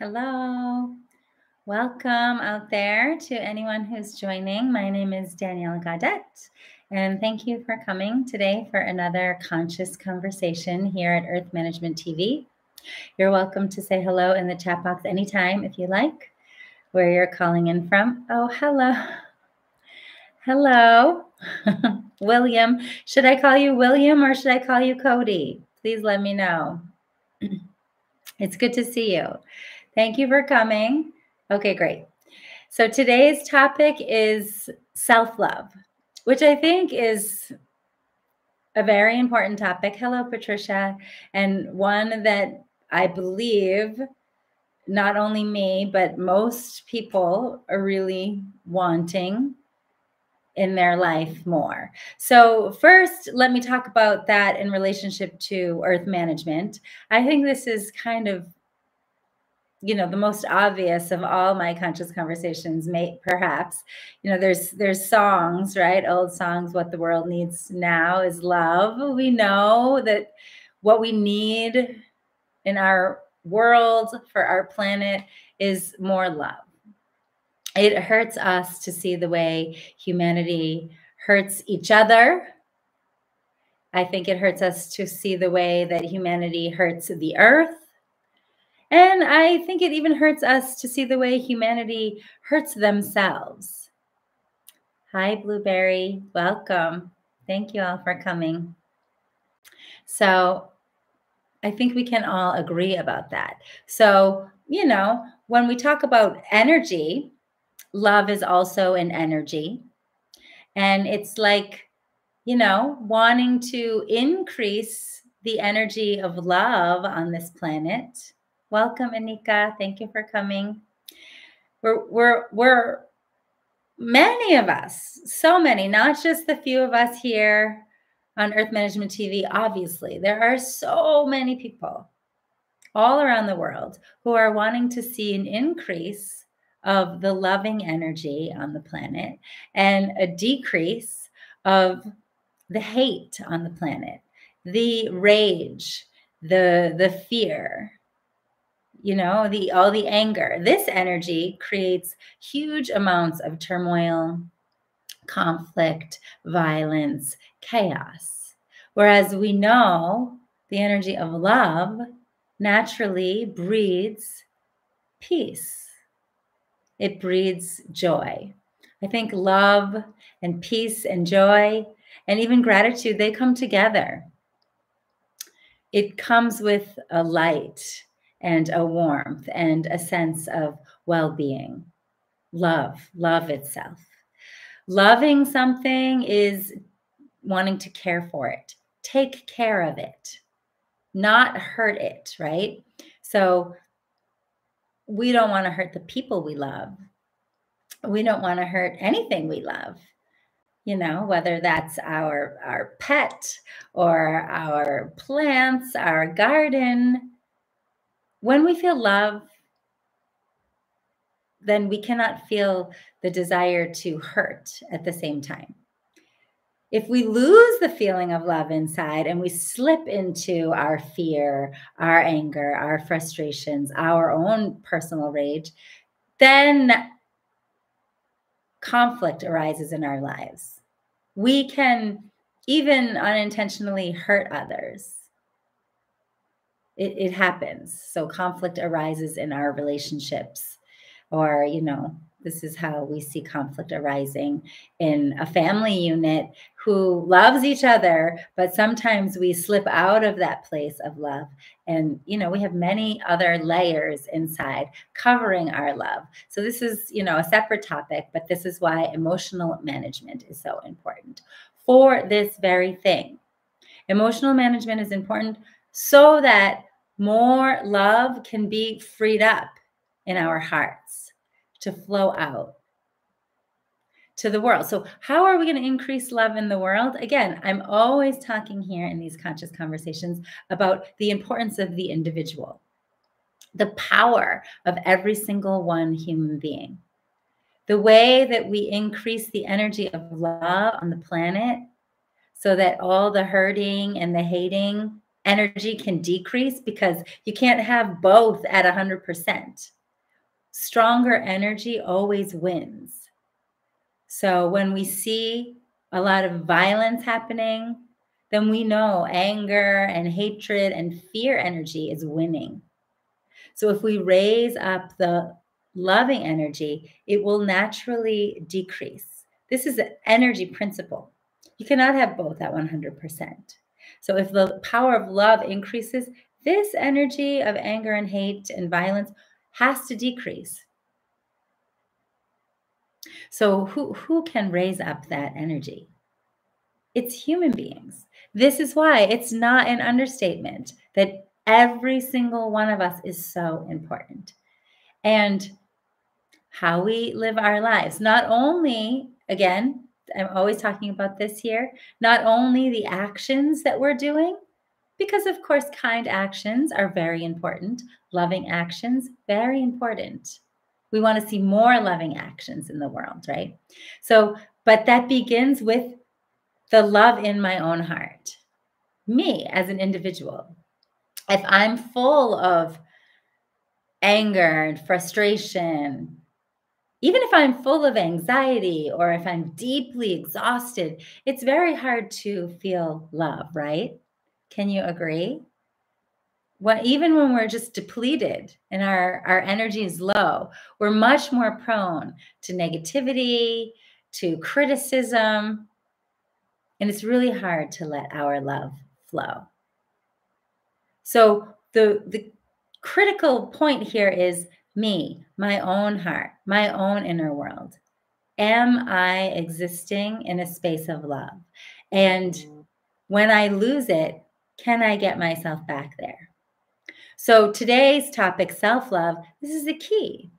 Hello. Welcome out there to anyone who's joining. My name is Danielle Gaudette, and thank you for coming today for another conscious conversation here at Earth Management TV. You're welcome to say hello in the chat box anytime if you like, where you're calling in from. Oh, hello. Hello, William. Should I call you William or should I call you Cody? Please let me know. It's good to see you. Thank you for coming. Okay, great. So today's topic is self love, which I think is a very important topic. Hello, Patricia. And one that I believe not only me, but most people are really wanting in their life more. So, first, let me talk about that in relationship to earth management. I think this is kind of you know the most obvious of all my conscious conversations may perhaps you know there's there's songs right? Old songs what the world needs now is love. We know that what we need in our world for our planet is more love. It hurts us to see the way humanity hurts each other. I think it hurts us to see the way that humanity hurts the earth and I think it even hurts us to see the way humanity hurts themselves. Hi, Blueberry. Welcome. Thank you all for coming. So, I think we can all agree about that. So, you know, when we talk about energy, love is also an energy. And it's like, you know, wanting to increase the energy of love on this planet Welcome, Anika. Thank you for coming. We're, we're, we're many of us, so many, not just the few of us here on Earth Management TV, obviously. There are so many people all around the world who are wanting to see an increase of the loving energy on the planet and a decrease of the hate on the planet, the rage, the the fear, you know the all the anger. This energy creates huge amounts of turmoil conflict violence chaos. Whereas we know the energy of love naturally breeds peace. It breeds joy. I think love and peace and joy and even gratitude they come together. It comes with a light and a warmth and a sense of well being. Love, love itself. Loving something is wanting to care for it, take care of it, not hurt it, right? So we don't want to hurt the people we love. We don't want to hurt anything we love you know whether that's our our pet or our plants our garden when we feel love, then we cannot feel the desire to hurt at the same time. If we lose the feeling of love inside and we slip into our fear, our anger, our frustrations, our own personal rage, then conflict arises in our lives. We can even unintentionally hurt others it, it happens. So conflict arises in our relationships, or, you know, this is how we see conflict arising in a family unit who loves each other but sometimes we slip out of that place of love. And you know we have many other layers inside covering our love. So this is you know a separate topic but this is why emotional management is so important for this very thing. Emotional management is important so that more love can be freed up in our hearts to flow out to the world. So, how are we going to increase love in the world? Again, I'm always talking here in these conscious conversations about the importance of the individual, the power of every single one human being. The way that we increase the energy of love on the planet so that all the hurting and the hating energy can decrease because you can't have both at 100%. Stronger energy always wins. So when we see a lot of violence happening, then we know anger and hatred and fear energy is winning. So if we raise up the loving energy, it will naturally decrease. This is an energy principle. You cannot have both at 100%. So if the power of love increases, this energy of anger and hate and violence has to decrease. So who who can raise up that energy? It's human beings. This is why it's not an understatement that every single one of us is so important. And how we live our lives, not only, again, I'm always talking about this here, not only the actions that we're doing, because of course, kind actions are very important, loving actions, very important. We want to see more loving actions in the world, right? So, but that begins with the love in my own heart, me as an individual. If I'm full of anger and frustration, even if I'm full of anxiety or if I'm deeply exhausted, it's very hard to feel love, right? Can you agree? What, even when we're just depleted and our, our energy is low, we're much more prone to negativity, to criticism, and it's really hard to let our love flow. So the the critical point here is me, my own heart, my own inner world. Am I existing in a space of love? And when I lose it, can I get myself back there? So today's topic, self-love, this is the key.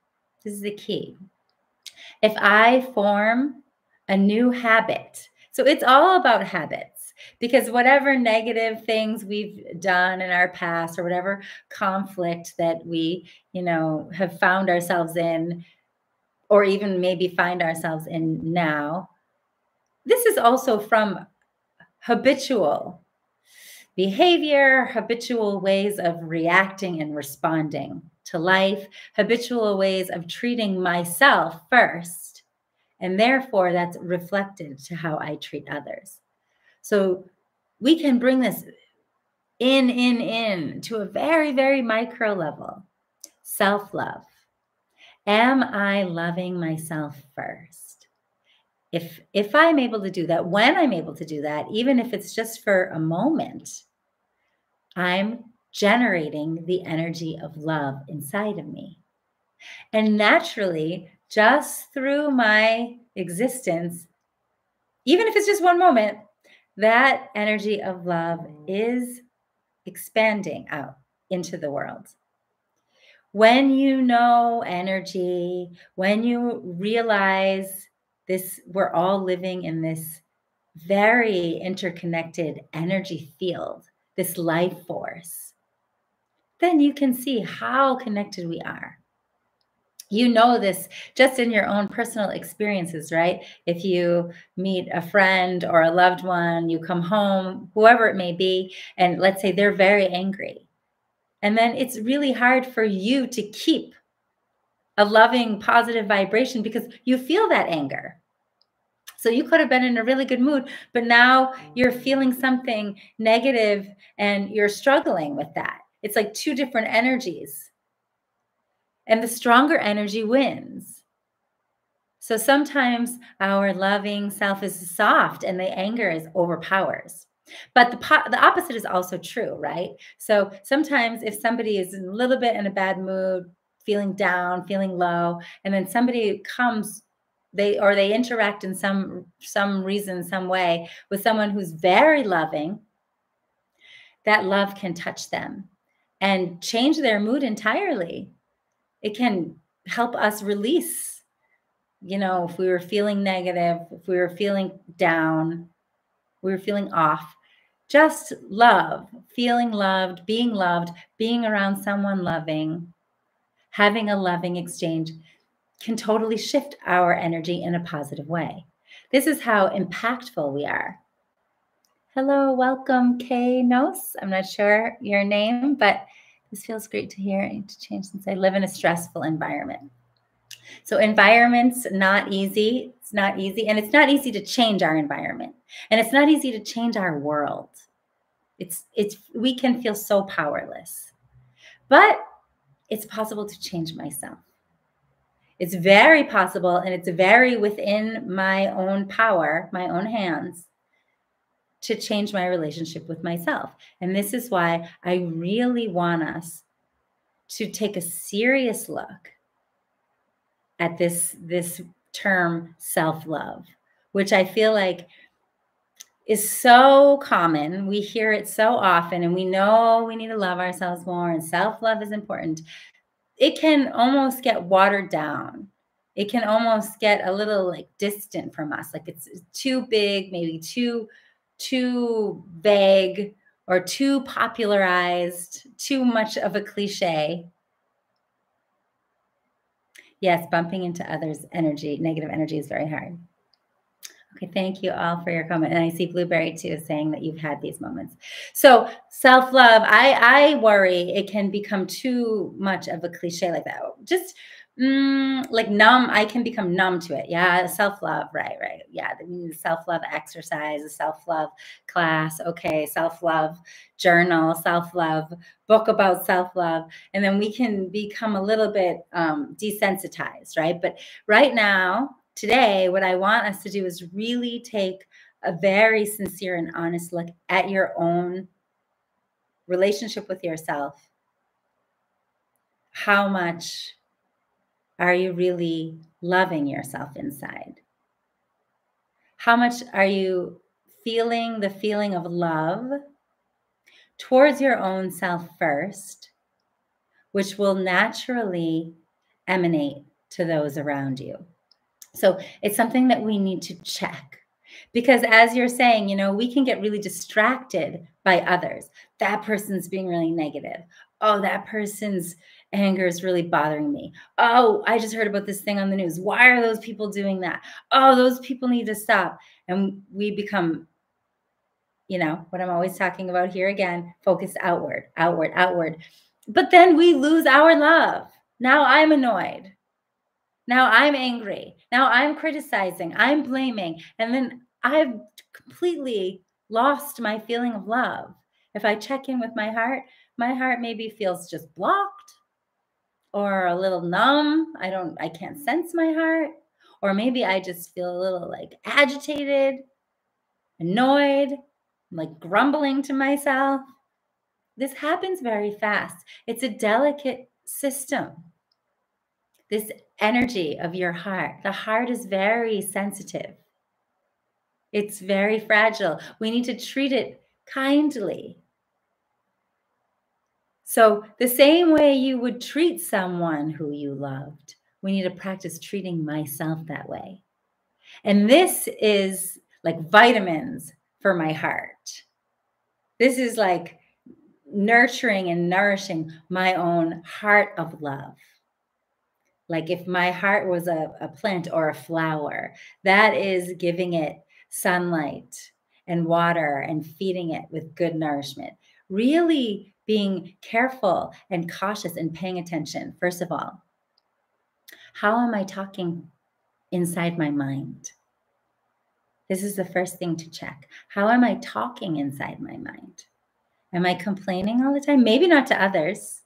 This is the key. If I form a new habit so it's all about habits because whatever negative things we've done in our past or whatever conflict that we, you know, have found ourselves in or even maybe find ourselves in now, this is also from habitual behavior, habitual ways of reacting and responding to life, habitual ways of treating myself first and therefore, that's reflected to how I treat others. So we can bring this in, in, in to a very, very micro level. Self love. Am I loving myself first? If, if I'm able to do that, when I'm able to do that, even if it's just for a moment, I'm generating the energy of love inside of me. And naturally, just through my existence, even if it's just one moment, that energy of love mm-hmm. is expanding out into the world. When you know energy, when you realize this, we're all living in this very interconnected energy field, this life force, then you can see how connected we are you know this just in your own personal experiences, right? If you meet a friend or a loved one, you come home, whoever it may be, and let's say they're very angry. And then it's really hard for you to keep a loving, positive vibration because you feel that anger. So you could have been in a really good mood, but now you're feeling something negative and you're struggling with that. It's like two different energies and the stronger energy wins. So sometimes our loving self is soft and the anger is overpowers. But the the opposite is also true, right? So sometimes if somebody is a little bit in a bad mood, feeling down, feeling low, and then somebody comes they or they interact in some some reason some way with someone who's very loving that love can touch them and change their mood entirely it can help us release you know if we were feeling negative if we were feeling down we were feeling off. Just love feeling loved being loved being around someone loving having a loving exchange can totally shift our energy in a positive way. This is how impactful we are. Hello, welcome, Kay Nos. I'm not sure your name, but this feels great to hear. and to change since I live in a stressful environment. So environment's not easy. It's not easy. And it's not easy to change our environment. And it's not easy to change our world. It's it's we can feel so powerless. But it's possible to change myself. It's very possible and it's very within my own power, my own hands to change my relationship with myself. And this is why I really want us to take a serious look at this this term self-love, which I feel like is so common. We hear it so often and we know we need to love ourselves more and self-love is important. It can almost get watered down. It can almost get a little like distant from us. Like it's too big, maybe too too vague or too popularized, too much of a cliche. Yes, bumping into others' energy, negative energy is very hard. Okay, thank you all for your comment. And I see Blueberry too saying that you've had these moments. So self-love, I I worry it can become too much of a cliche like that. Just mm, like numb i can become numb to it. Yeah self-love right right. Yeah the self-love exercise self-love class okay self-love journal self-love book about self-love. And then we can become a little bit um, desensitized right? But right now today what i want us to do is really take a very sincere and honest look at your own relationship with yourself. How much are you really loving yourself inside? How much are you feeling the feeling of love towards your own self first, which will naturally emanate to those around you? So it's something that we need to check. Because as you're saying, you know, we can get really distracted by others. That person's being really negative. Oh, that person's anger is really bothering me. Oh, I just heard about this thing on the news. Why are those people doing that? Oh, those people need to stop. And we become, you know, what I'm always talking about here again focused outward, outward, outward. But then we lose our love. Now I'm annoyed. Now I'm angry. Now I'm criticizing. I'm blaming. And then I've completely lost my feeling of love. If I check in with my heart, my heart maybe feels just blocked or a little numb. I don't, I can't sense my heart. Or maybe I just feel a little like agitated, annoyed, like grumbling to myself. This happens very fast. It's a delicate system. This energy of your heart, the heart is very sensitive. It's very fragile. We need to treat it kindly so, the same way you would treat someone who you loved, we need to practice treating myself that way. And this is like vitamins for my heart. This is like nurturing and nourishing my own heart of love. Like if my heart was a, a plant or a flower, that is giving it sunlight and water and feeding it with good nourishment. Really being careful and cautious and paying attention, first of all. How am I talking inside my mind? This is the first thing to check. How am I talking inside my mind? Am I complaining all the time? Maybe not to others.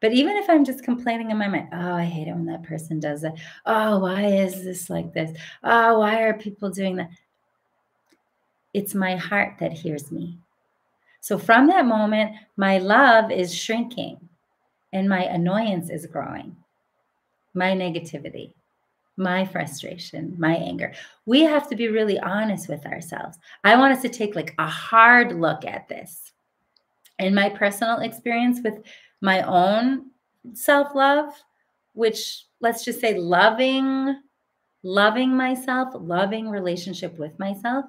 But even if I'm just complaining in my mind, oh, I hate it when that person does that. Oh, why is this like this? Oh, why are people doing that? It's my heart that hears me. So from that moment, my love is shrinking and my annoyance is growing, my negativity, my frustration, my anger. We have to be really honest with ourselves. I want us to take like a hard look at this. In my personal experience with my own self love, which let's just say loving, loving myself, loving relationship with myself,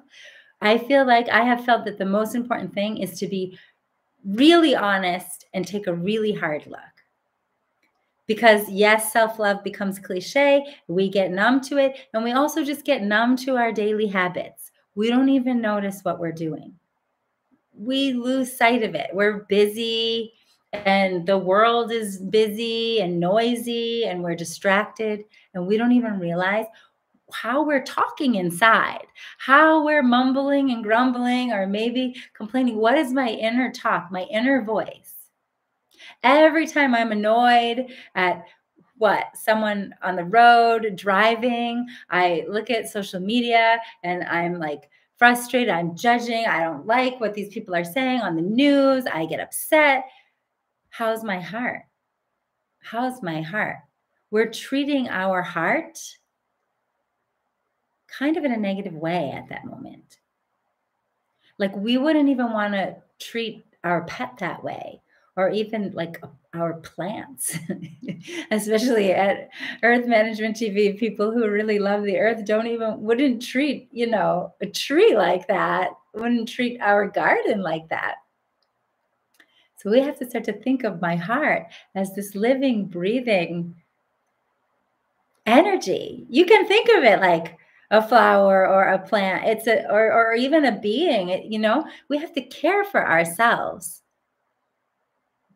I feel like I have felt that the most important thing is to be really honest and take a really hard look. Because yes, self love becomes cliche. We get numb to it. And we also just get numb to our daily habits. We don't even notice what we're doing. we lose sight of it. We're busy and the world is busy and noisy and we're distracted and we don't even realize how we're talking inside, how we're mumbling and grumbling or maybe complaining. What is my inner talk, my inner voice? Every time I'm annoyed at what someone on the road driving, I look at social media and I'm like, frustrated. I'm judging. I don't like what these people are saying on the news. I get upset. How's my heart? How's my heart? We're treating our heart kind of in a negative way at that moment. Like we wouldn't even want to treat our pet that way or even like our plants, especially at Earth Management TV. People who really love the earth don't even wouldn't treat you know a tree like that. Wouldn't treat our garden like that. So we have to start to think of my heart as this living, breathing energy. You can think of it like a flower or a plant. It's a or or even a being. It, you know, we have to care for ourselves.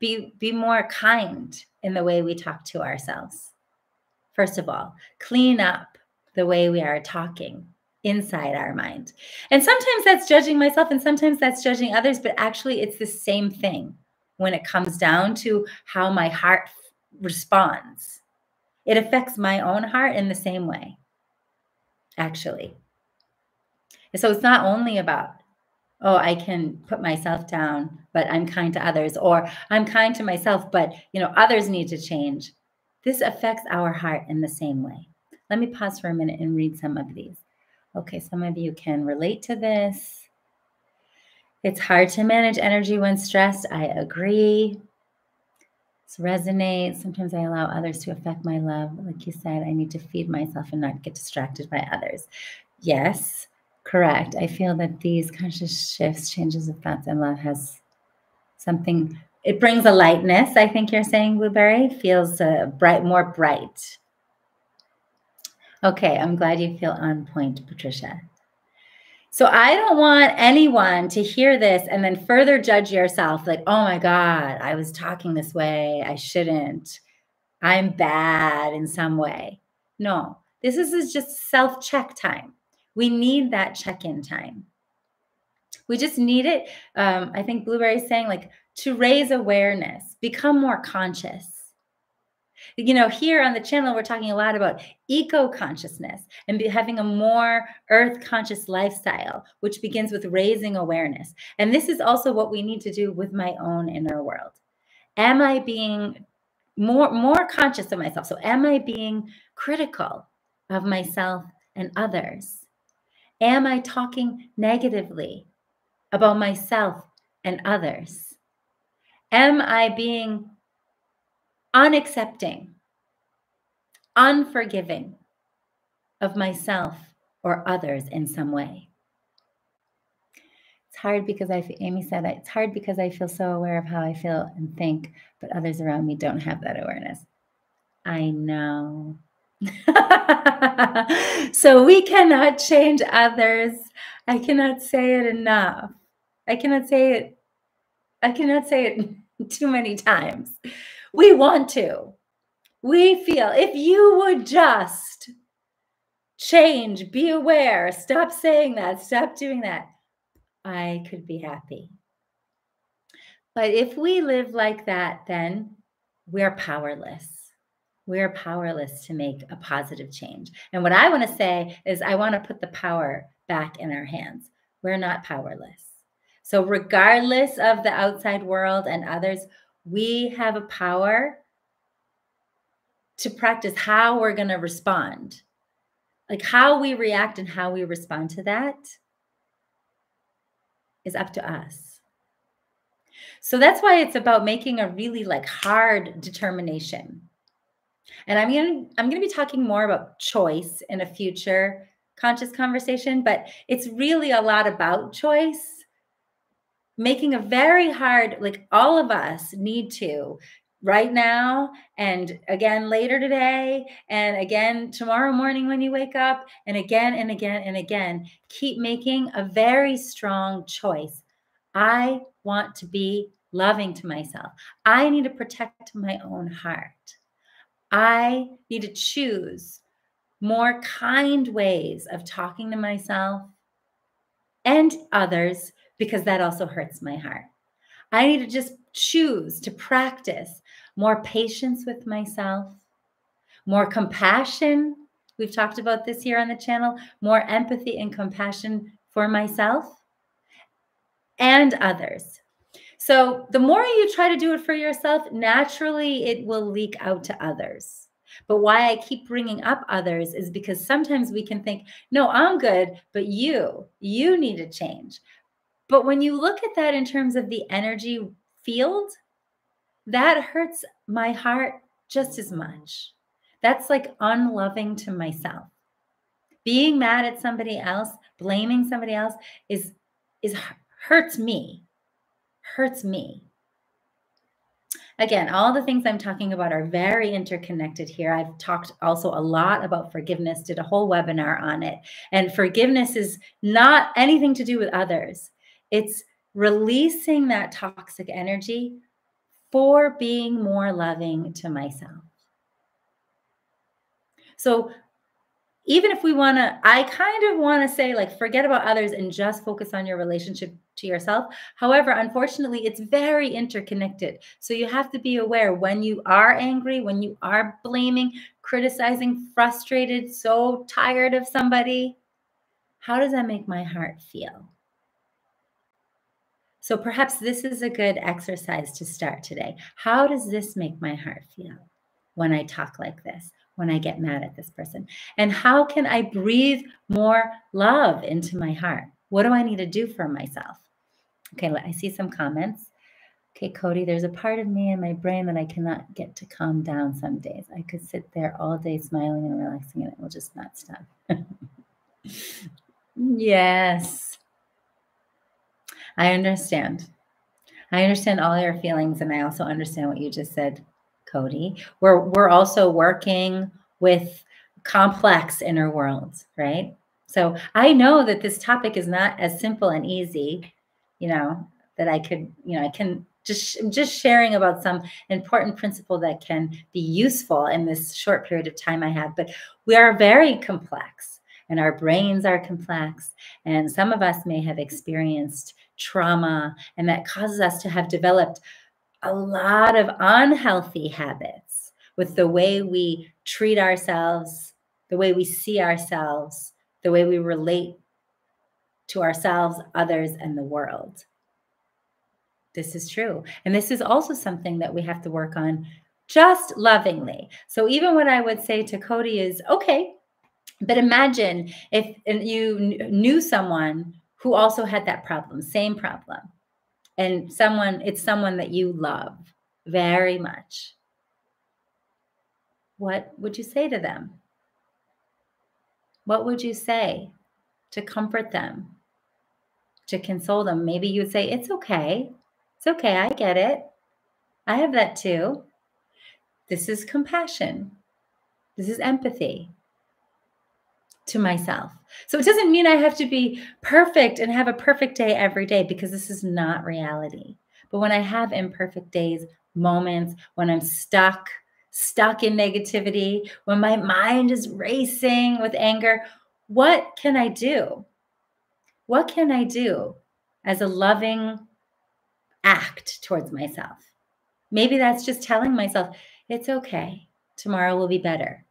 Be be more kind in the way we talk to ourselves first of all. Clean up the way we are talking inside our mind. And sometimes that's judging myself and sometimes that's judging others but actually it's the same thing when it comes down to how my heart responds. It affects my own heart in the same way actually. So it's not only about oh i can put myself down but i'm kind to others or i'm kind to myself but you know others need to change. This affects our heart in the same way. Let me pause for a minute and read some of these. Okay some of you can relate to this. It's hard to manage energy when stressed. I agree this resonates sometimes i allow others to affect my love like you said i need to feed myself and not get distracted by others yes Correct. I feel that these conscious shifts, changes of thoughts and love has something, it brings a lightness. I think you're saying, Blueberry, feels uh, bright, more bright. Okay, I'm glad you feel on point, Patricia. So I don't want anyone to hear this and then further judge yourself like, oh my God, I was talking this way. I shouldn't. I'm bad in some way. No, this is just self check time. We need that check in time. We just need it. Um, I think Blueberry's saying, like, to raise awareness, become more conscious. You know, here on the channel, we're talking a lot about eco consciousness and having a more earth conscious lifestyle, which begins with raising awareness. And this is also what we need to do with my own inner world. Am I being more, more conscious of myself? So, am I being critical of myself and others? Am I talking negatively about myself and others? Am I being unaccepting, unforgiving of myself or others in some way? It's hard because I, Amy said, it's hard because I feel so aware of how I feel and think, but others around me don't have that awareness. I know. so we cannot change others. I cannot say it enough. I cannot say it. I cannot say it too many times. We want to. We feel if you would just change, be aware, stop saying that, stop doing that, I could be happy. But if we live like that, then we're powerless we're powerless to make a positive change. And what I want to say is, I want to put the power back in our hands. We're not powerless. So, regardless of the outside world and others, we have a power to practice how we're going to respond. Like how we react and how we respond to that is up to us. So that's why it's about making a really like hard determination and I'm going to I'm going to be talking more about choice in a future conscious conversation, but it's really a lot about choice. Making a very hard like all of us need to right now and again later today and again tomorrow morning when you wake up and again and again and again keep making a very strong choice I want to be loving to myself. I need to protect my own heart. I need to choose more kind ways of talking to myself and others because that also hurts my heart. I need to just choose to practice more patience with myself, more compassion. We've talked about this here on the channel, more empathy and compassion for myself and others. So, the more you try to do it for yourself, naturally it will leak out to others. But why I keep bringing up others is because sometimes we can think, no, I'm good, but you, you need to change. But when you look at that in terms of the energy field, that hurts my heart just as much. That's like unloving to myself. Being mad at somebody else, blaming somebody else is is hurts me. Hurts me. Again, all the things I'm talking about are very interconnected here. I've talked also a lot about forgiveness, did a whole webinar on it. And forgiveness is not anything to do with others. It's releasing that toxic energy for being more loving to myself. So even if we want to, I kind of want to say, like, forget about others and just focus on your relationship to yourself. However, unfortunately, it's very interconnected. So you have to be aware when you are angry, when you are blaming, criticizing, frustrated, so tired of somebody, how does that make my heart feel? So perhaps this is a good exercise to start today. How does this make my heart feel when I talk like this, when I get mad at this person? And how can I breathe more love into my heart? What do I need to do for myself? Okay, I see some comments. Okay, Cody, there's a part of me in my brain that I cannot get to calm down some days. I could sit there all day smiling and relaxing and it will just not stop. yes. I understand. I understand all your feelings, and I also understand what you just said, Cody. We're we're also working with complex inner worlds, right? So I know that this topic is not as simple and easy, you know, that I could, you know, I can just just sharing about some important principle that can be useful in this short period of time I have. But we are very complex, and our brains are complex, and some of us may have experienced trauma, and that causes us to have developed a lot of unhealthy habits with the way we treat ourselves, the way we see ourselves, the way we relate to ourselves, others, and the world. This is true. And this is also something that we have to work on just lovingly. So, even what I would say to Cody is okay, but imagine if you knew someone who also had that problem, same problem. And someone, it's someone that you love very much. What would you say to them? What would you say to comfort them, to console them? Maybe you would say, It's okay. It's okay. I get it. I have that too. This is compassion. This is empathy to myself. So it doesn't mean I have to be perfect and have a perfect day every day because this is not reality. But when I have imperfect days, moments, when I'm stuck, stuck in negativity, when my mind is racing with anger, what can I do? What can I do as a loving act towards myself? Maybe that's just telling myself, it's okay. Tomorrow will be better.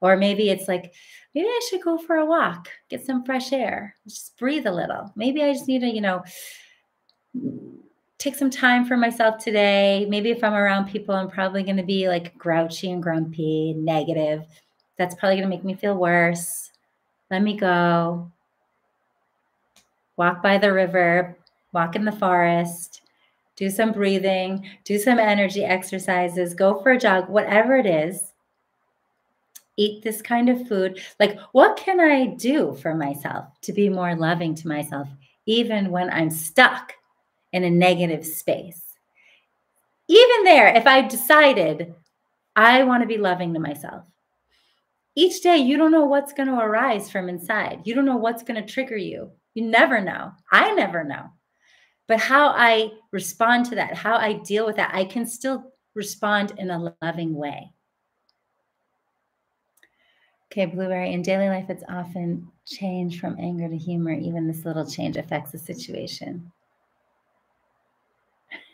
Or maybe it's like, maybe I should go for a walk, get some fresh air, just breathe a little. Maybe I just need to, you know, take some time for myself today. Maybe if I'm around people, I'm probably going to be like grouchy and grumpy, negative. That's probably going to make me feel worse. Let me go. Walk by the river, walk in the forest, do some breathing, do some energy exercises, go for a jog, whatever it is eat this kind of food. Like, what can I do for myself to be more loving to myself, even when I'm stuck in a negative space? Even there, if I decided I want to be loving to myself, each day you don't know what's going to arise from inside. You don't know what's going to trigger you. You never know. I never know. But how I respond to that, how I deal with that, I can still respond in a loving way. Okay, Blueberry, in daily life, it's often change from anger to humor. Even this little change affects the situation.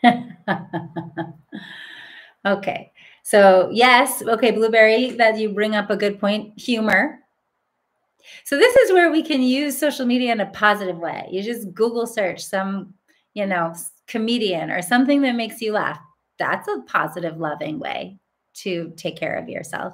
okay, so yes, okay, Blueberry, that you bring up a good point humor. So this is where we can use social media in a positive way. You just Google search some, you know, comedian or something that makes you laugh. That's a positive, loving way to take care of yourself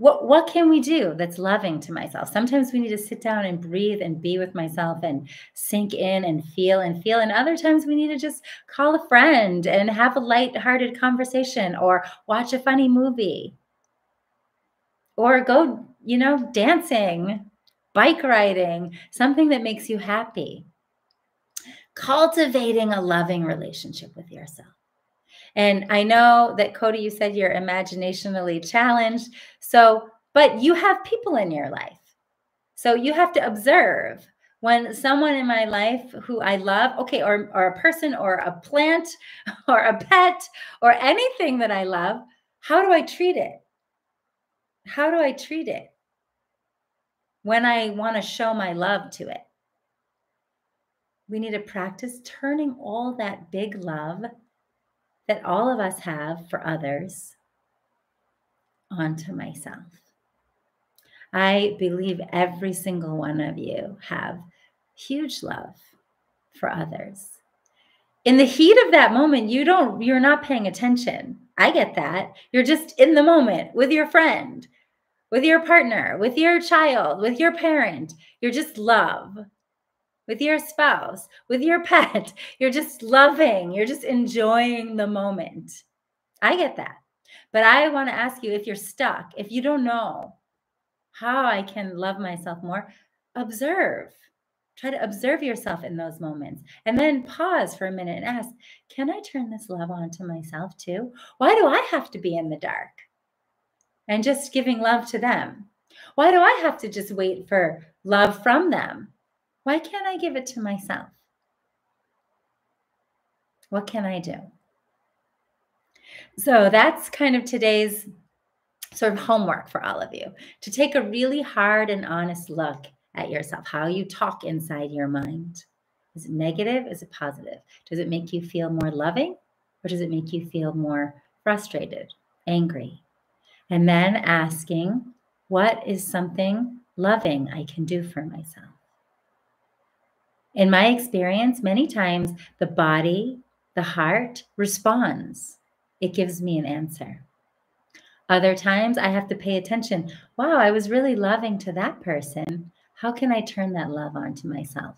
what what can we do that's loving to myself? Sometimes we need to sit down and breathe and be with myself and sink in and feel and feel. And other times we need to just call a friend and have a light-hearted conversation or watch a funny movie. Or go you know dancing bike riding something that makes you happy. Cultivating a loving relationship with yourself and I know that Cody, you said you're imaginationally challenged. So, but you have people in your life. So you have to observe when someone in my life who I love, okay, or, or a person or a plant or a pet or anything that I love, how do I treat it? How do I treat it when I want to show my love to it? We need to practice turning all that big love that all of us have for others onto myself. I believe every single one of you have huge love for others. In the heat of that moment, you don't you're not paying attention. I get that. You're just in the moment with your friend, with your partner, with your child, with your parent. You're just love with your spouse, with your pet. You're just loving, you're just enjoying the moment. I get that. But I want to ask you if you're stuck, if you don't know how I can love myself more, observe. Try to observe yourself in those moments and then pause for a minute and ask, can I turn this love on to myself too? Why do I have to be in the dark? And just giving love to them. Why do I have to just wait for love from them? Why can't I give it to myself? What can I do? So that's kind of today's sort of homework for all of you to take a really hard and honest look at yourself, how you talk inside your mind. Is it negative? Is it positive? Does it make you feel more loving or does it make you feel more frustrated, angry? And then asking, what is something loving I can do for myself? In my experience, many times the body, the heart responds. It gives me an answer. Other times I have to pay attention. Wow, I was really loving to that person. How can I turn that love on to myself?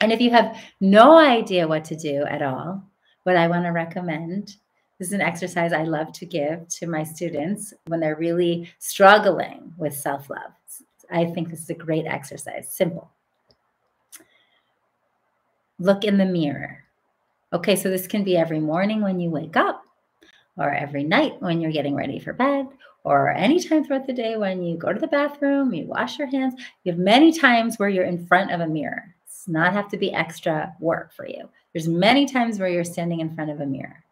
And if you have no idea what to do at all, what I want to recommend this is an exercise I love to give to my students when they're really struggling with self love. I think this is a great exercise, simple look in the mirror. Okay, so this can be every morning when you wake up, or every night when you're getting ready for bed, or anytime throughout the day when you go to the bathroom, you wash your hands. You have many times where you're in front of a mirror. It's not have to be extra work for you. There's many times where you're standing in front of a mirror.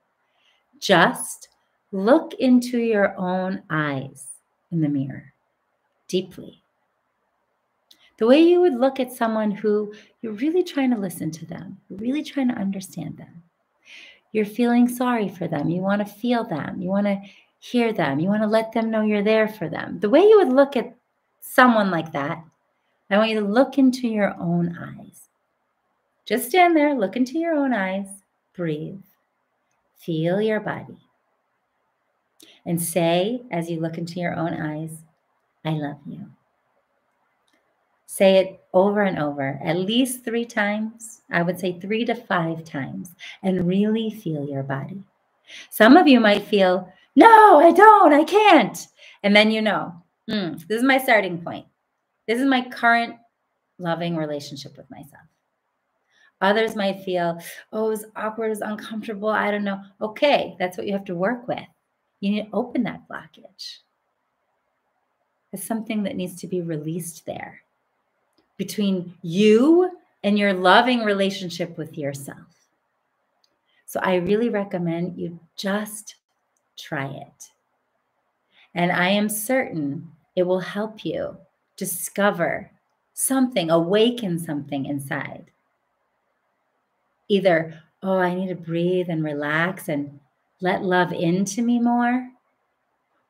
Just look into your own eyes in the mirror deeply the way you would look at someone who you're really trying to listen to them, you're really trying to understand them. You're feeling sorry for them. You want to feel them. You want to hear them. You want to let them know you're there for them. The way you would look at someone like that, I want you to look into your own eyes. Just stand there, look into your own eyes, breathe, feel your body, and say as you look into your own eyes, I love you. Say it over and over, at least three times. I would say three to five times, and really feel your body. Some of you might feel, no, I don't, I can't. And then you know, mm, this is my starting point. This is my current loving relationship with myself. Others might feel, oh, it's awkward, it's uncomfortable. I don't know. Okay, that's what you have to work with. You need to open that blockage. It's something that needs to be released there between you and your loving relationship with yourself. So I really recommend you just try it. And I am certain it will help you discover something, awaken something inside. Either, oh, I need to breathe and relax and let love into me more.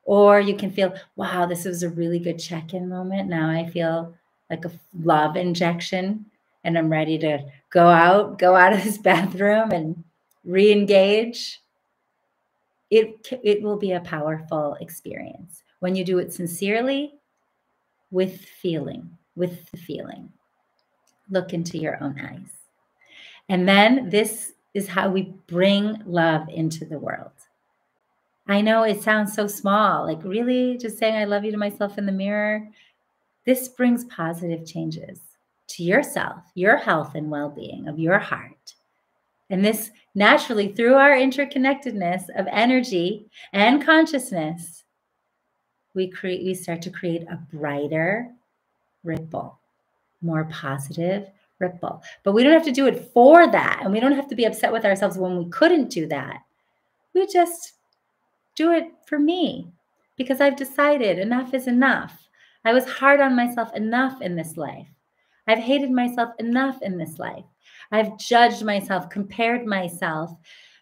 Or you can feel, wow, this was a really good check in moment. Now I feel like a love injection and I'm ready to go out, go out of this bathroom and re engage. It, it will be a powerful experience when you do it sincerely with feeling, with the feeling. Look into your own eyes. And then this is how we bring love into the world. I know it sounds so small, like really just saying I love you to myself in the mirror. This brings positive changes to yourself, your health and well being of your heart. And this naturally, through our interconnectedness of energy and consciousness, we create we start to create a brighter ripple, more positive ripple. But we don't have to do it for that. And we don't have to be upset with ourselves when we couldn't do that. We just do it for me because I've decided enough is enough. I was hard on myself enough in this life. I've hated myself enough in this life. I've judged myself, compared myself,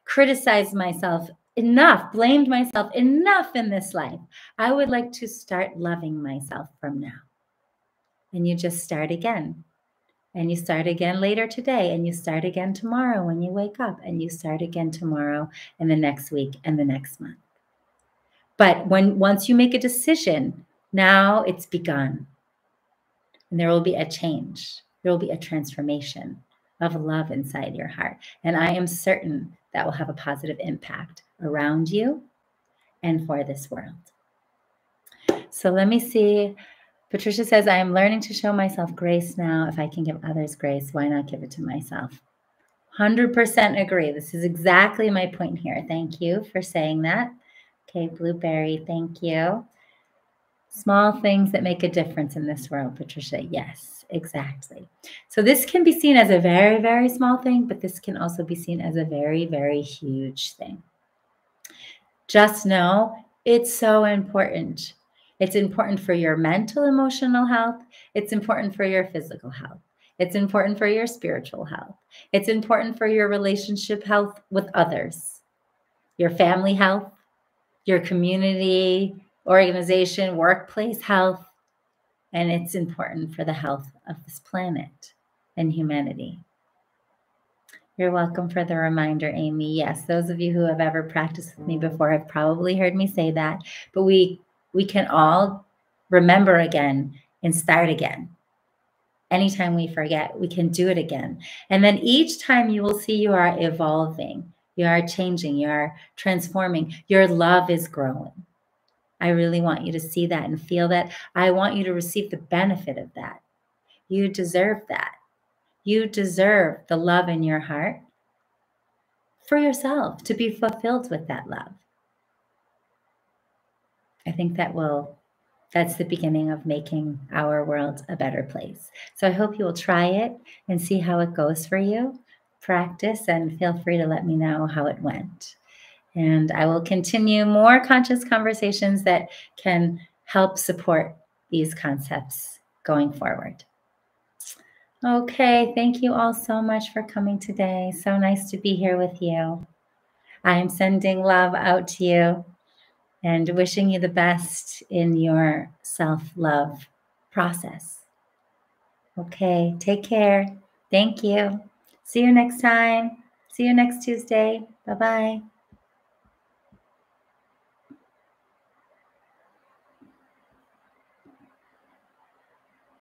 criticized myself enough, blamed myself enough in this life. I would like to start loving myself from now. And you just start again. And you start again later today, and you start again tomorrow when you wake up, and you start again tomorrow and the next week and the next month. But when once you make a decision, now it's begun. And there will be a change. There will be a transformation of love inside your heart. And I am certain that will have a positive impact around you and for this world. So let me see. Patricia says, I am learning to show myself grace now. If I can give others grace, why not give it to myself? 100% agree. This is exactly my point here. Thank you for saying that. Okay, Blueberry, thank you. Small things that make a difference in this world, Patricia. Yes, exactly. So this can be seen as a very, very small thing, but this can also be seen as a very, very huge thing. Just know it's so important. It's important for your mental, emotional health. It's important for your physical health. It's important for your spiritual health. It's important for your relationship health with others, your family health, your community, organization, workplace health, and it's important for the health of this planet and humanity. You're welcome for the reminder, Amy. Yes, those of you who have ever practiced with me before have probably heard me say that, but we we can all remember again and start again. Anytime we forget, we can do it again. And then each time you will see you are evolving, you are changing, you are transforming, your love is growing. I really want you to see that and feel that. I want you to receive the benefit of that. You deserve that. You deserve the love in your heart for yourself to be fulfilled with that love. I think that will that's the beginning of making our world a better place. So I hope you will try it and see how it goes for you. Practice and feel free to let me know how it went. And I will continue more conscious conversations that can help support these concepts going forward. Okay, thank you all so much for coming today. So nice to be here with you. I am sending love out to you and wishing you the best in your self love process. Okay, take care. Thank you. See you next time. See you next Tuesday. Bye bye.